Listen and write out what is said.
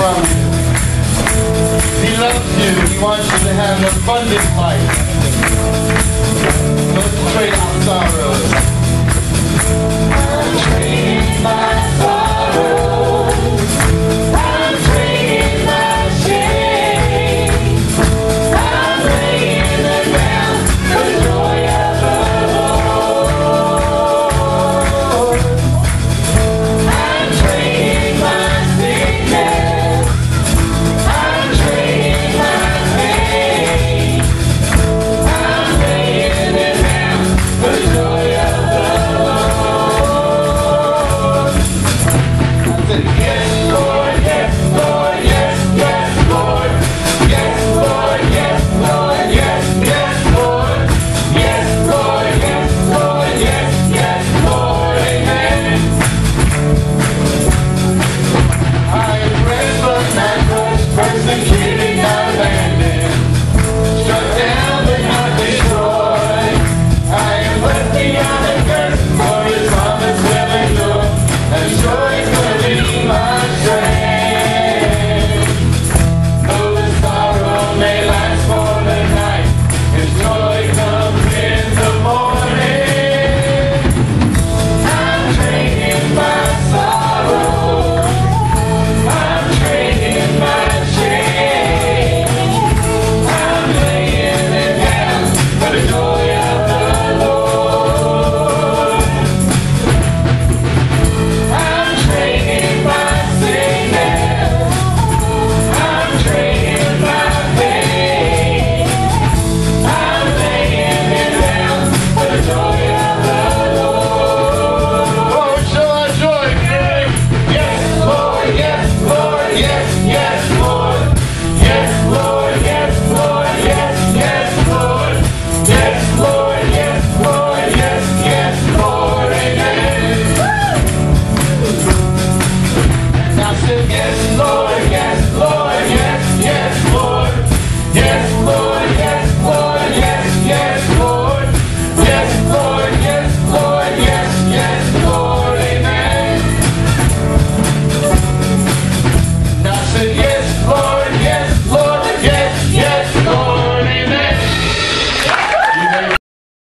He loves you. He wants you to have an abundant life.